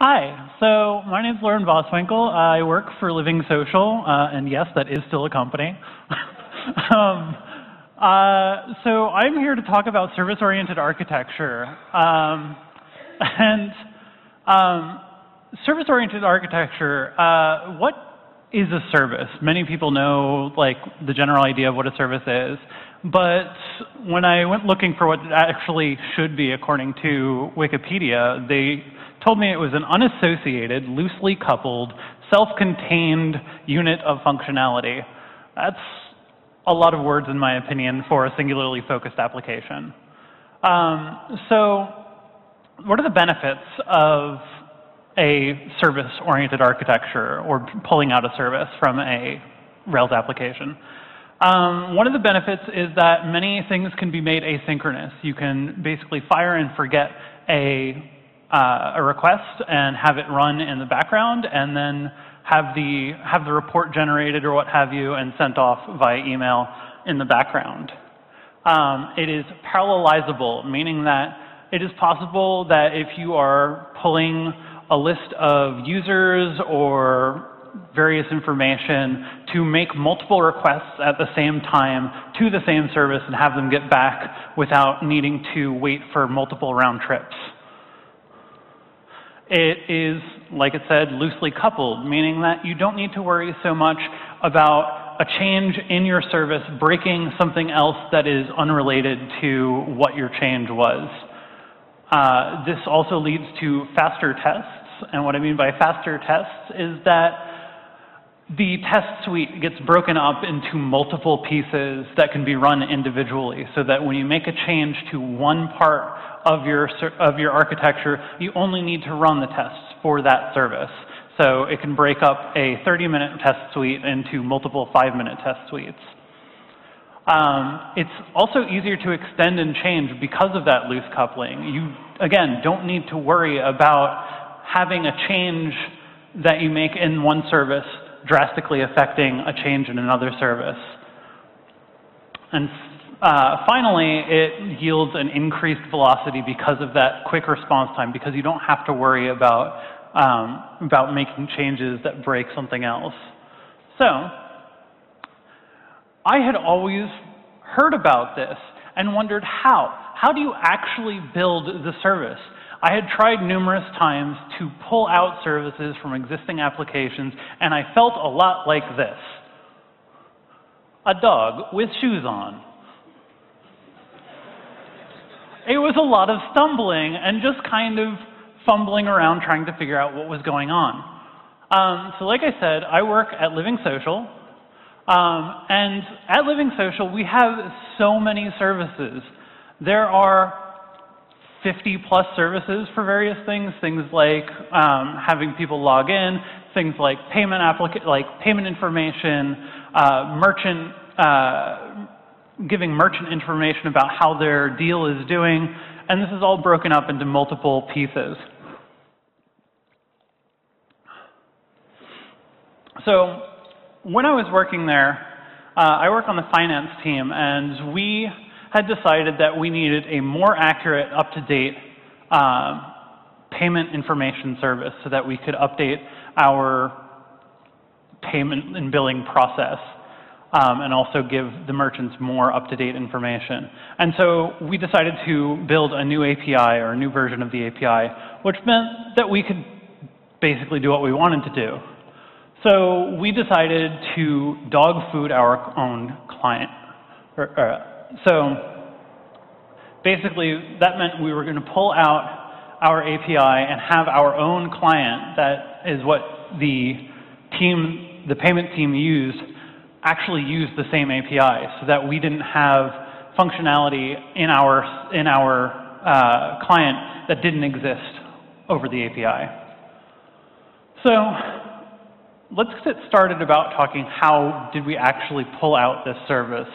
Hi, so my name is Lauren Voswinkel. I work for Living Social, uh, and yes, that is still a company. um, uh, so I'm here to talk about service-oriented architecture. Um, and um, service-oriented architecture, uh, what is a service? Many people know like the general idea of what a service is. But when I went looking for what it actually should be according to Wikipedia, they told me it was an unassociated, loosely coupled, self-contained unit of functionality. That's a lot of words, in my opinion, for a singularly focused application. Um, so what are the benefits of a service-oriented architecture or pulling out a service from a Rails application? Um, one of the benefits is that many things can be made asynchronous. You can basically fire and forget a uh, a request and have it run in the background and then have the, have the report generated or what have you and sent off via email in the background. Um, it is parallelizable, meaning that it is possible that if you are pulling a list of users or various information to make multiple requests at the same time to the same service and have them get back without needing to wait for multiple round trips. It is, like it said, loosely coupled, meaning that you don't need to worry so much about a change in your service breaking something else that is unrelated to what your change was. Uh, this also leads to faster tests, and what I mean by faster tests is that the test suite gets broken up into multiple pieces that can be run individually so that when you make a change to one part of your, of your architecture, you only need to run the tests for that service. So it can break up a 30-minute test suite into multiple five-minute test suites. Um, it's also easier to extend and change because of that loose coupling. You, again, don't need to worry about having a change that you make in one service drastically affecting a change in another service. And finally, it yields an increased velocity because of that quick response time, because you don't have to worry about, um, about making changes that break something else. So, I had always heard about this and wondered how. How do you actually build the service? I had tried numerous times to pull out services from existing applications, and I felt a lot like this. A dog with shoes on. It was a lot of stumbling and just kind of fumbling around trying to figure out what was going on. Um, so like I said, I work at Living Social. Um, and at Living Social, we have so many services. There are 50 plus services for various things, things like um, having people log in, things like payment applica like payment information, uh, merchant uh, giving merchant information about how their deal is doing, and this is all broken up into multiple pieces. So when I was working there, uh, I work on the finance team, and we had decided that we needed a more accurate, up-to-date uh, payment information service so that we could update our payment and billing process um, and also give the merchants more up-to-date information. And so we decided to build a new API or a new version of the API, which meant that we could basically do what we wanted to do. So we decided to dog food our own client. so basically, that meant we were going to pull out our API and have our own client that is what the team, the payment team used actually use the same API so that we didn't have functionality in our, in our uh, client that didn't exist over the API. So let's get started about talking how did we actually pull out this service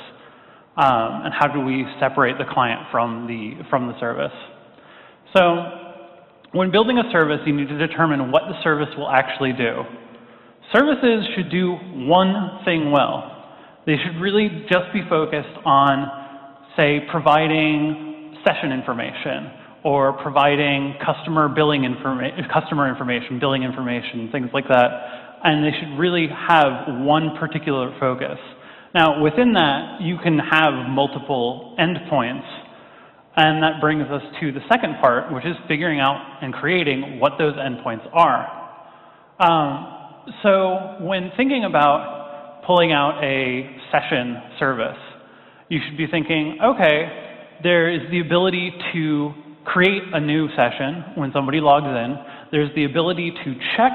um, and how do we separate the client from the, from the service. So when building a service, you need to determine what the service will actually do. Services should do one thing well. They should really just be focused on, say, providing session information or providing customer billing information, customer information, billing information, things like that. And they should really have one particular focus. Now, within that, you can have multiple endpoints. And that brings us to the second part, which is figuring out and creating what those endpoints are. Um, so when thinking about pulling out a session service, you should be thinking, okay, there is the ability to create a new session when somebody logs in. There's the ability to check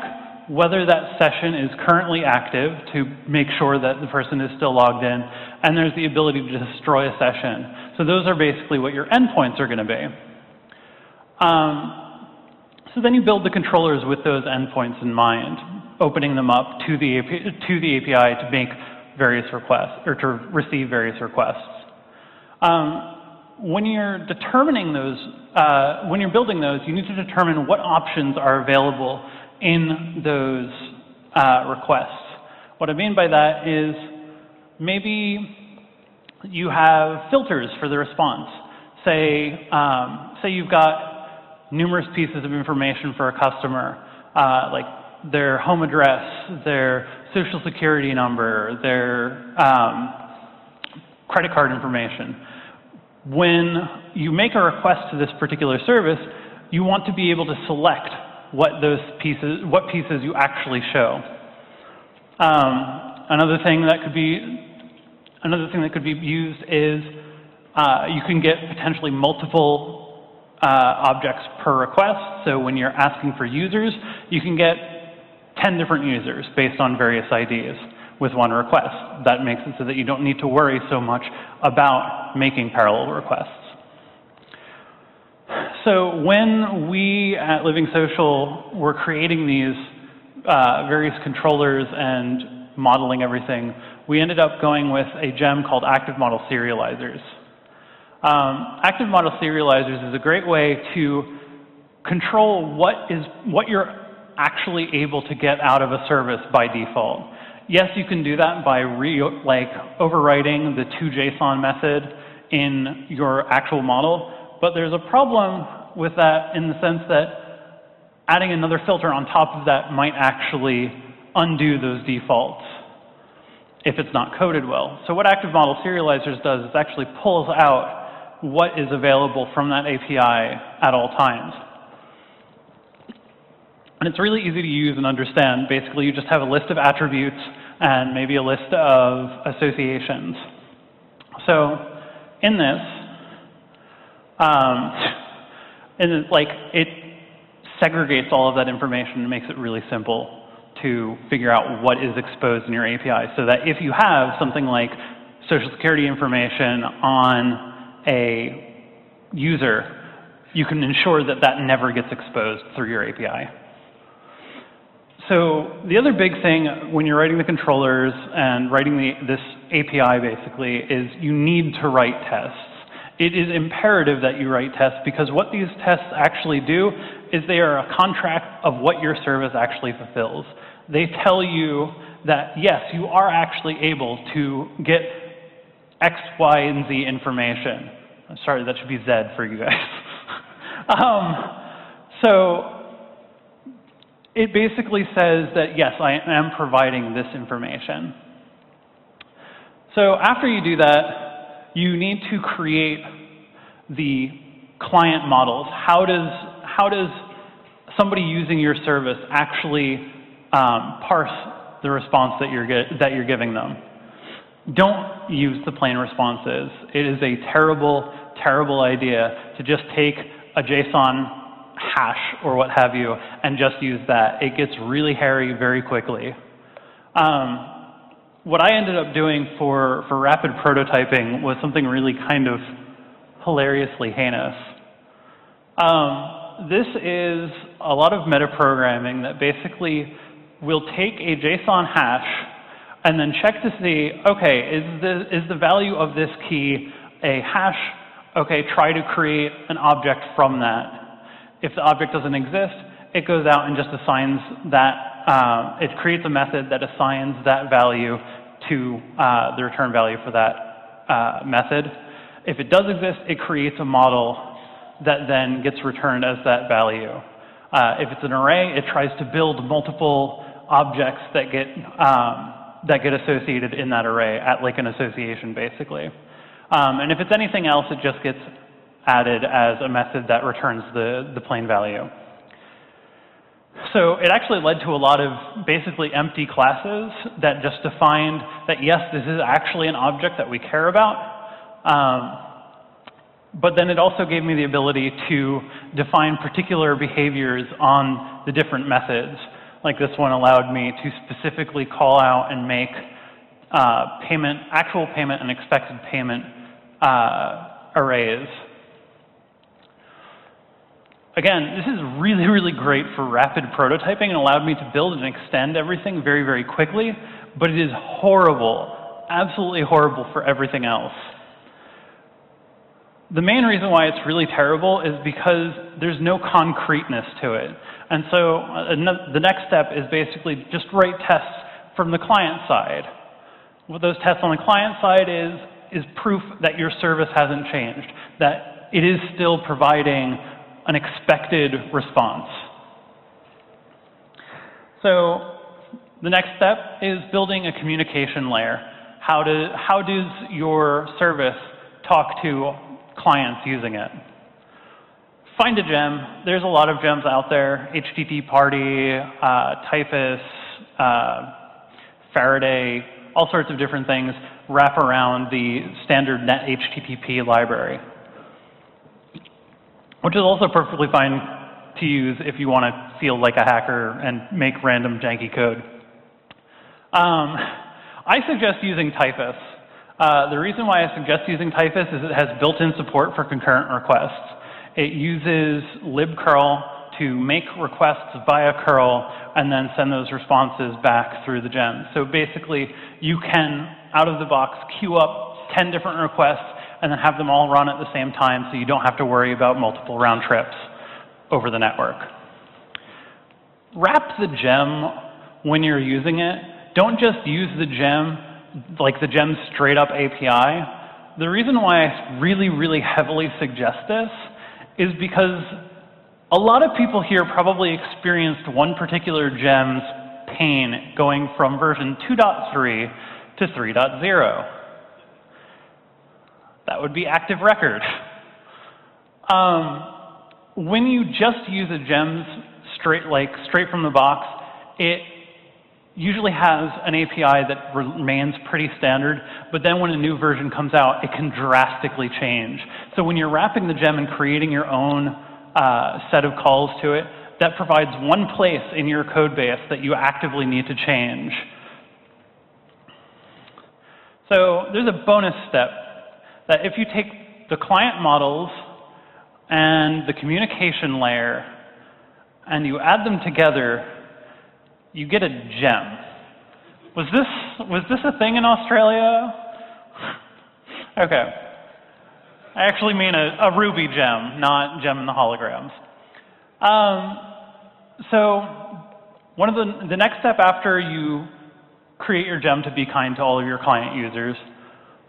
whether that session is currently active to make sure that the person is still logged in. And there's the ability to destroy a session. So those are basically what your endpoints are going to be. Um, so then you build the controllers with those endpoints in mind, opening them up to the, to the API to make various requests, or to receive various requests. Um, when you're determining those, uh, when you're building those, you need to determine what options are available in those uh, requests. What I mean by that is maybe you have filters for the response. Say, um, say you've got numerous pieces of information for a customer, uh, like their home address, their social security number, their um, credit card information. When you make a request to this particular service, you want to be able to select what those pieces, what pieces you actually show. Um, another thing that could be, another thing that could be used is uh, you can get potentially multiple uh, objects per request. So when you're asking for users, you can get 10 different users based on various IDs with one request. That makes it so that you don't need to worry so much about making parallel requests. So when we at Living Social were creating these uh, various controllers and modeling everything, we ended up going with a gem called Active Model Serializers. Um, active Model Serializers is a great way to control what is what you're actually able to get out of a service by default. Yes, you can do that by re, like overwriting the toJSON method in your actual model, but there's a problem with that in the sense that adding another filter on top of that might actually undo those defaults if it's not coded well. So what Active Model Serializers does is actually pulls out what is available from that API at all times. And it's really easy to use and understand. Basically, you just have a list of attributes and maybe a list of associations. So in this, um, and like it segregates all of that information and makes it really simple to figure out what is exposed in your API so that if you have something like social security information on a user, you can ensure that that never gets exposed through your API. So the other big thing when you're writing the controllers and writing the, this API basically is you need to write tests. It is imperative that you write tests because what these tests actually do is they are a contract of what your service actually fulfills. They tell you that yes, you are actually able to get X, Y, and Z information. Sorry, that should be Z for you guys. um, so it basically says that, yes, I am providing this information. So after you do that, you need to create the client models. How does, how does somebody using your service actually um, parse the response that you're, that you're giving them? Don't use the plain responses. It is a terrible, terrible idea to just take a JSON hash or what have you and just use that. It gets really hairy very quickly. Um, what I ended up doing for, for rapid prototyping was something really kind of hilariously heinous. Um, this is a lot of metaprogramming that basically will take a JSON hash and then check to see, okay, is the, is the value of this key a hash? Okay, try to create an object from that. If the object doesn't exist, it goes out and just assigns that, uh, it creates a method that assigns that value to uh, the return value for that uh, method. If it does exist, it creates a model that then gets returned as that value. Uh, if it's an array, it tries to build multiple objects that get, um, that get associated in that array at like an association, basically. Um, and if it's anything else, it just gets added as a method that returns the, the plain value. So it actually led to a lot of basically empty classes that just defined that, yes, this is actually an object that we care about. Um, but then it also gave me the ability to define particular behaviors on the different methods. Like this one allowed me to specifically call out and make uh, payment, actual payment and expected payment uh, arrays Again, this is really, really great for rapid prototyping and allowed me to build and extend everything very, very quickly, but it is horrible, absolutely horrible for everything else. The main reason why it's really terrible is because there's no concreteness to it. And so uh, the next step is basically just write tests from the client side. What those tests on the client side is, is proof that your service hasn't changed, that it is still providing an expected response. So the next step is building a communication layer. How, do, how does your service talk to clients using it? Find a gem. There's a lot of gems out there. HTTParty, uh, Typhoeus, uh, Faraday, all sorts of different things wrap around the standard net HTTP library which is also perfectly fine to use if you want to feel like a hacker and make random janky code. Um, I suggest using Typhoeus. Uh, the reason why I suggest using Typhoeus is it has built-in support for concurrent requests. It uses libcurl to make requests via curl and then send those responses back through the gem. So basically, you can, out of the box, queue up 10 different requests and then have them all run at the same time so you don't have to worry about multiple round trips over the network. Wrap the gem when you're using it. Don't just use the gem like the gem straight up API. The reason why I really, really heavily suggest this is because a lot of people here probably experienced one particular gem's pain going from version 2.3 to 3.0. That would be active record. Um, when you just use a GEMS straight, like straight from the box, it usually has an API that remains pretty standard, but then when a new version comes out, it can drastically change. So when you're wrapping the gem and creating your own uh, set of calls to it, that provides one place in your code base that you actively need to change. So there's a bonus step that if you take the client models and the communication layer and you add them together, you get a gem. Was this, was this a thing in Australia? okay. I actually mean a, a Ruby gem, not Jem and the Holograms. Um, so one of the, the next step after you create your gem to be kind to all of your client users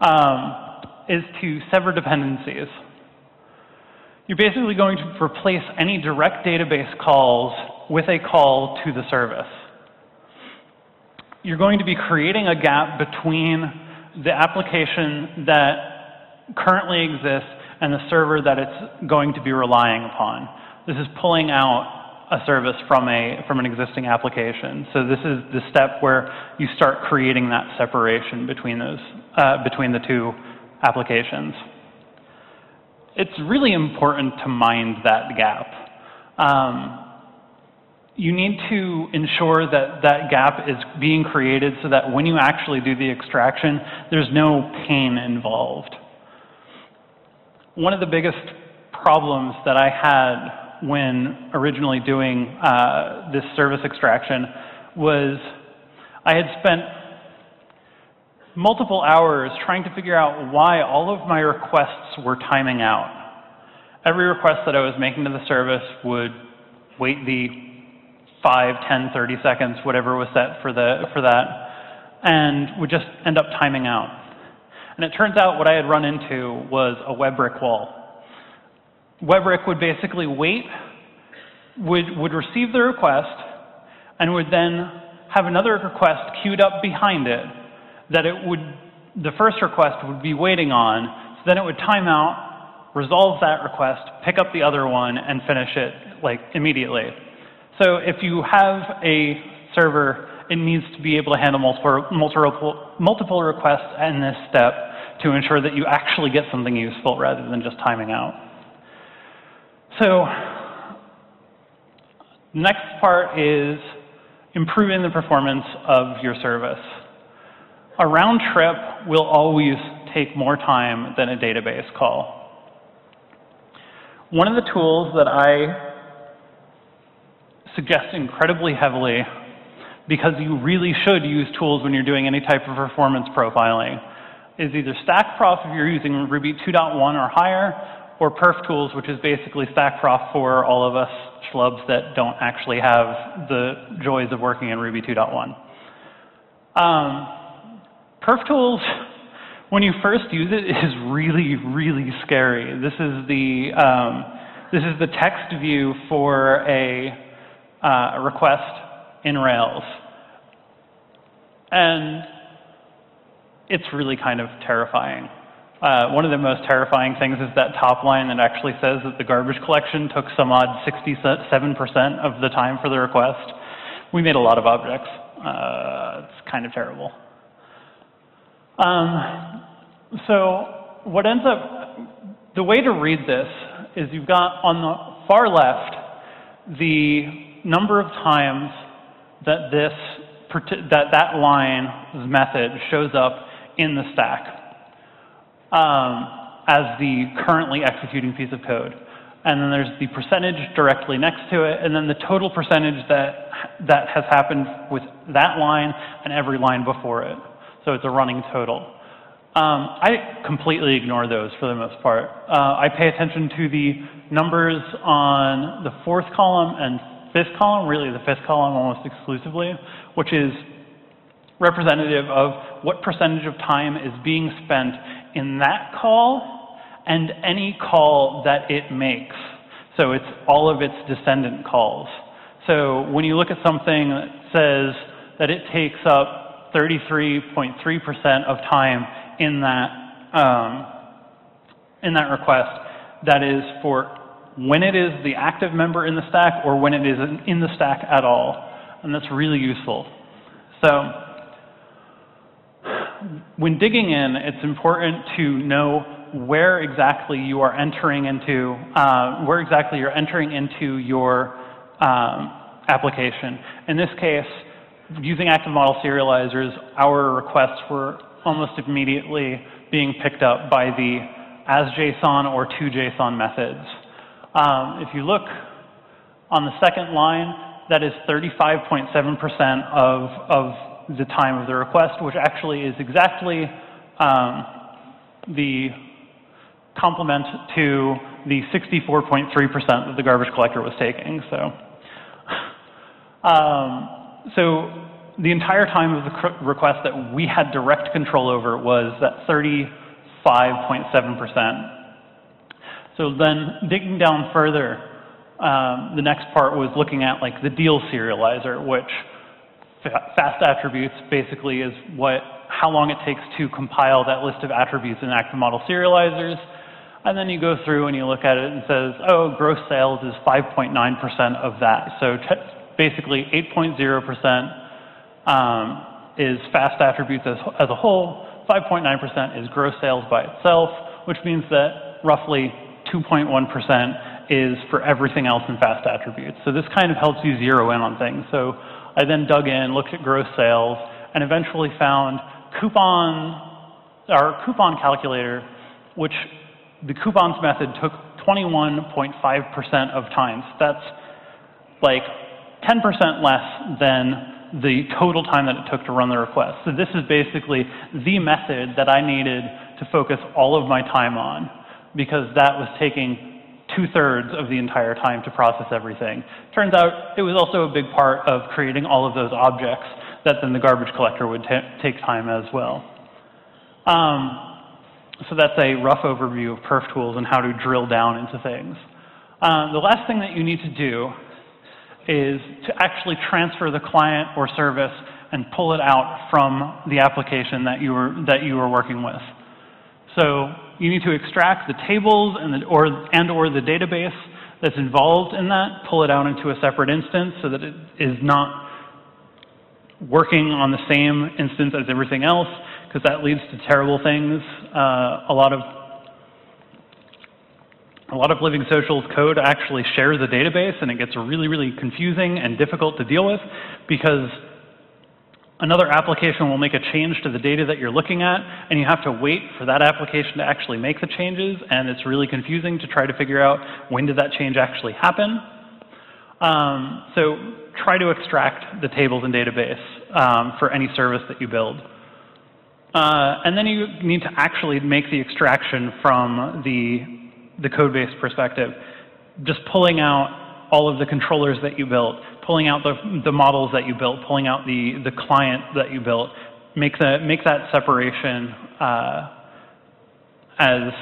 um, is to sever dependencies. You're basically going to replace any direct database calls with a call to the service. You're going to be creating a gap between the application that currently exists and the server that it's going to be relying upon. This is pulling out a service from, a, from an existing application. So this is the step where you start creating that separation between, those, uh, between the two applications. It's really important to mind that gap. Um, you need to ensure that that gap is being created so that when you actually do the extraction, there's no pain involved. One of the biggest problems that I had when originally doing uh, this service extraction was I had spent multiple hours trying to figure out why all of my requests were timing out. Every request that I was making to the service would wait the 5, 10, 30 seconds, whatever was set for, the, for that, and would just end up timing out. And it turns out what I had run into was a web brick wall. Webrick would basically wait, would, would receive the request, and would then have another request queued up behind it that it would, the first request would be waiting on, so then it would time out, resolve that request, pick up the other one, and finish it like immediately. So if you have a server, it needs to be able to handle multiple, multiple, multiple requests in this step to ensure that you actually get something useful rather than just timing out. So next part is improving the performance of your service. A round trip will always take more time than a database call. One of the tools that I suggest incredibly heavily because you really should use tools when you're doing any type of performance profiling is either StackProf if you're using Ruby 2.1 or higher, or perf tools which is basically StackProf for all of us schlubs that don't actually have the joys of working in Ruby 2.1. Um, PerfTools, when you first use it, is really, really scary. This is the, um, this is the text view for a, uh, request in Rails. And it's really kind of terrifying. Uh, one of the most terrifying things is that top line that actually says that the garbage collection took some odd 67% of the time for the request. We made a lot of objects. Uh, it's kind of terrible. Um, so what ends up, the way to read this is you've got on the far left the number of times that this that that line method shows up in the stack um, as the currently executing piece of code. And then there's the percentage directly next to it, and then the total percentage that, that has happened with that line and every line before it. So it's a running total. Um, I completely ignore those for the most part. Uh, I pay attention to the numbers on the fourth column and fifth column, really the fifth column almost exclusively, which is representative of what percentage of time is being spent in that call and any call that it makes. So it's all of its descendant calls. So when you look at something that says that it takes up 33.3% of time in that, um, in that request, that is for when it is the active member in the stack or when it is in the stack at all. And that's really useful. So when digging in, it's important to know where exactly you are entering into, uh, where exactly you're entering into your um, application. In this case, using active model serializers, our requests were almost immediately being picked up by the as JSON or to JSON methods. Um, if you look on the second line, that is 35.7% of, of the time of the request, which actually is exactly um, the complement to the 64.3% that the garbage collector was taking. So, um, so the entire time of the request that we had direct control over was that 35.7%. So then digging down further, um, the next part was looking at like the deal serializer, which fast attributes basically is what, how long it takes to compile that list of attributes in active model serializers. And then you go through and you look at it and says, oh, gross sales is 5.9% of that. So basically 8.0% um, is fast attributes as, as a whole, 5.9% is gross sales by itself, which means that roughly 2.1% is for everything else in fast attributes. So this kind of helps you zero in on things. So I then dug in, looked at gross sales, and eventually found coupon, our coupon calculator, which the coupons method took 21.5% of times. That's like 10% less than the total time that it took to run the request. So this is basically the method that I needed to focus all of my time on because that was taking two-thirds of the entire time to process everything. Turns out it was also a big part of creating all of those objects that then the garbage collector would take time as well. Um, so that's a rough overview of perf tools and how to drill down into things. Uh, the last thing that you need to do is to actually transfer the client or service and pull it out from the application that you were, that you were working with. So you need to extract the tables and, the, or, and or the database that's involved in that, pull it out into a separate instance so that it is not working on the same instance as everything else, because that leads to terrible things. Uh, a lot of a lot of Living Social's code actually shares a database, and it gets really, really confusing and difficult to deal with because another application will make a change to the data that you're looking at, and you have to wait for that application to actually make the changes, and it's really confusing to try to figure out when did that change actually happen. Um, so try to extract the tables and database um, for any service that you build. Uh, and then you need to actually make the extraction from the the code base perspective, just pulling out all of the controllers that you built, pulling out the, the models that you built, pulling out the, the client that you built, make, the, make that separation uh, as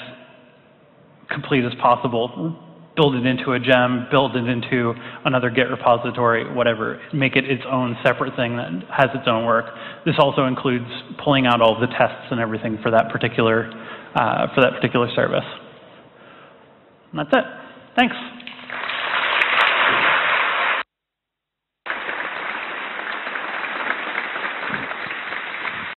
complete as possible. Build it into a gem, build it into another Git repository, whatever. Make it its own separate thing that has its own work. This also includes pulling out all the tests and everything for that particular, uh, for that particular service. And that's it. Thanks.